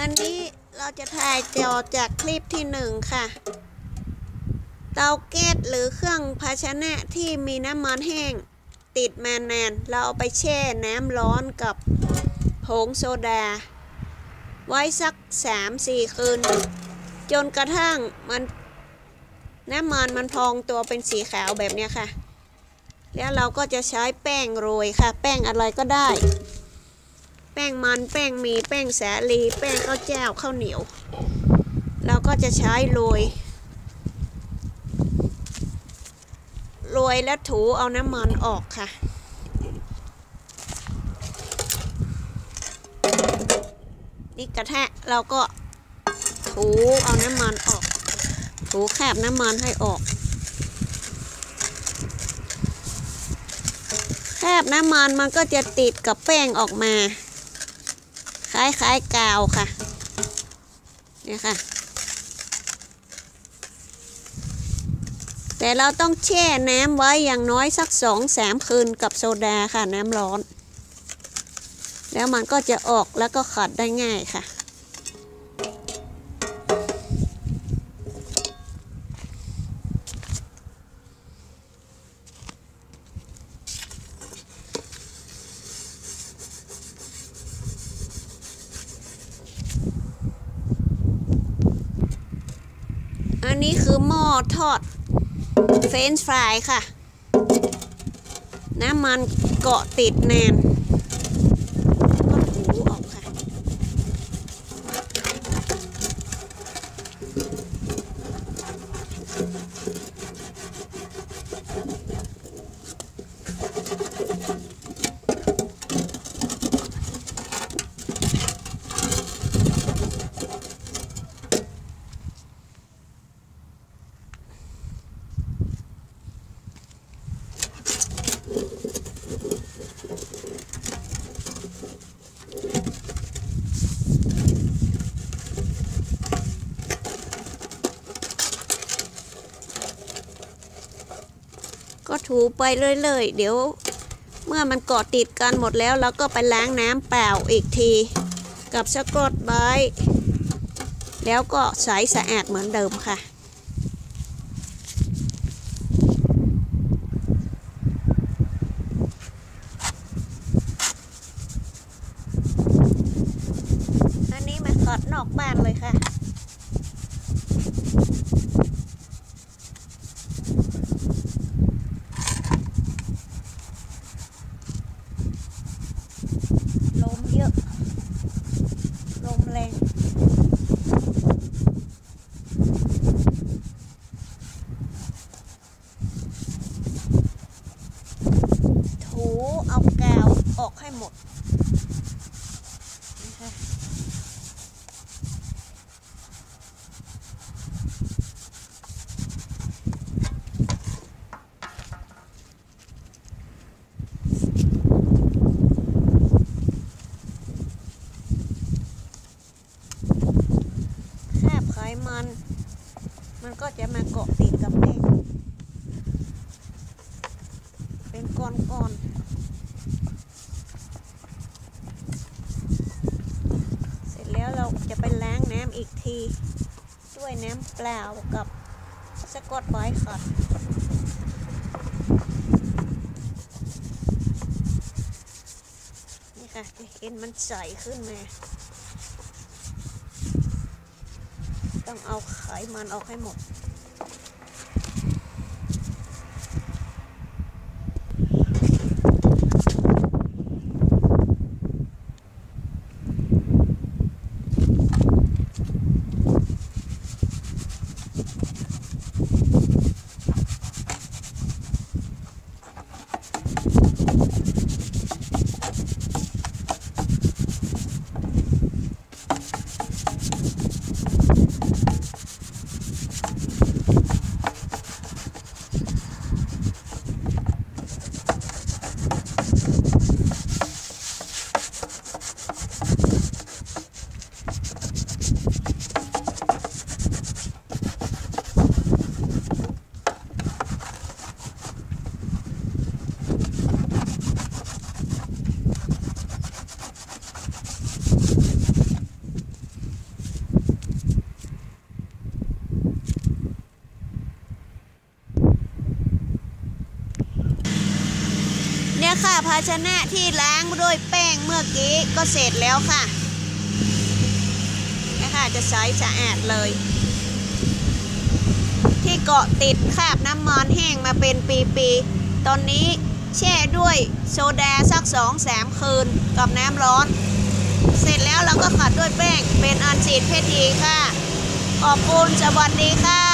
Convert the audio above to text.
อันนี้เราจะถ่ายต่อจากคลิปที่หนึ่งค่ะ เตาแก๊สหรือเครื่องภาชนะที่มีน้ำมันแห้ง ติดมานาน เราเอาไปแช่น้ำร้อนกับผงโซดา ไว้สักสามสี่คืน จนกระทั่งมันน้ำมันมันพองตัวเป็นสีขาวแบบนี้ค่ะ แล้วเราก็จะใช้แป้งโรยค่ะ แป้งอะไรก็ได้ แป้งมันแป้งมีแป้งแสลีแป้งข้าวเจ้าข้าวเหนียว เราก็จะใช้โรยโรยแล้วถูเอาน้ำมันออกค่ะ นี่กระทะเราก็ถูเอาน้ำมันออก ถูแคบน้ำมันให้ออก แคบน้ำมันมันก็จะติดกับแป้งออกมา คล้ายๆกาวค่ะเนี่ยค่ะ แต่เราต้องแช่น้ำไว้อย่างน้อยสักสองสามคืนกับโซดาค่ะน้ำร้อน แล้วมันก็จะออกแล้วก็ขัดได้ง่ายค่ะ อันนี้คือหม้อทอดเฟรนช์ฟรายค่ะ น้ำมันเกาะติดแน่นก็ถูออกค่ะ ก็ ถูไปเรื่อยๆ เดี๋ยว เมื่อมันเกาะติดกันหมดแล้วเราก็ไปล้างน้ำเปล่าอีกที กับสกอตไบรท์แล้วก็ใสสะอาดเหมือนเดิมค่ะอันนี้มาถอดนอกบ้านเลยค่ะ ลมเยอะ ลมแรง ถูเอากาว ออกให้หมดนะคะคราบไขมัน มันก็จะมาเกาะติดกับแป้งเป็นก้อนๆ เสร็จแล้วเราจะไปล้างน้ำ อีกที ด้วยน้ำเปล่ากับสกอตไบรท์ค่ะนี่ค่ะเห็นมันใสขึ้นมาต้องเอาไขมันออกให้หมด ค่ะภาชนะที่ล้างด้วยแป้งเมื่อกี้ก็เสร็จแล้วค่ะนี่ยค่ะจะใสสะอาดเลย ที่เกาะติดคราบน้ำมันแห้งมาเป็นปีๆ ตอนนี้แช่ด้วยโซดาสักสองสามคืนกับน้ำร้อน เสร็จแล้วเราก็ขัดด้วยแป้งเป็นอันเสร็จเพชรดีค่ะ ขอบคุณสวัสดีค่ะ